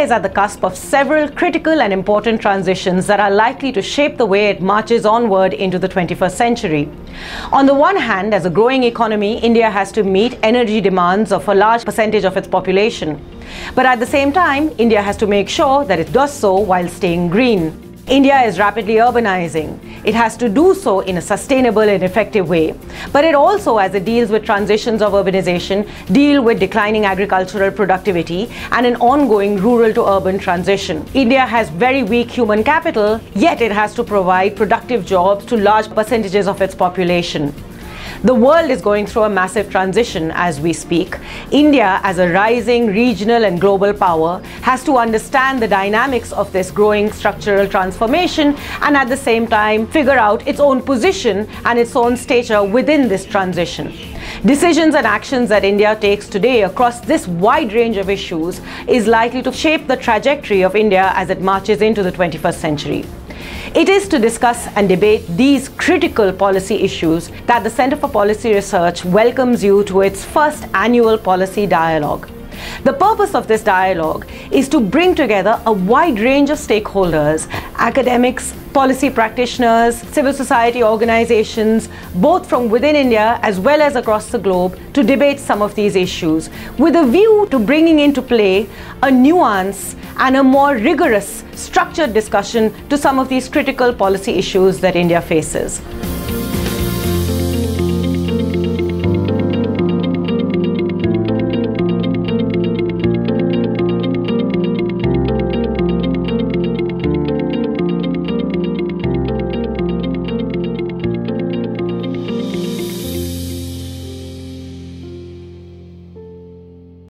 is at the cusp of several critical and important transitions that are likely to shape the way it marches onward into the 21st century. On the one hand, as a growing economy, India has to meet energy demands of a large percentage of its population. But at the same time, India has to make sure that it does so while staying green. India is rapidly urbanizing. It has to do so in a sustainable and effective way. But it also, as it deals with transitions of urbanization, deal with declining agricultural productivity and an ongoing rural to urban transition. India has very weak human capital, yet it has to provide productive jobs to large percentages of its population. The world is going through a massive transition as we speak. India, as a rising regional and global power, has to understand the dynamics of this growing structural transformation and at the same time figure out its own position and its own stature within this transition. Decisions and actions that India takes today across this wide range of issues is likely to shape the trajectory of India as it marches into the 21st century. It is to discuss and debate these critical policy issues that the Center for Policy Research welcomes you to its first annual policy dialogue. The purpose of this dialogue is to bring together a wide range of stakeholders, academics, policy practitioners, civil society organizations, both from within India as well as across the globe, to debate some of these issues with a view to bringing into play a nuance and a more rigorous, structured discussion to some of these critical policy issues that India faces.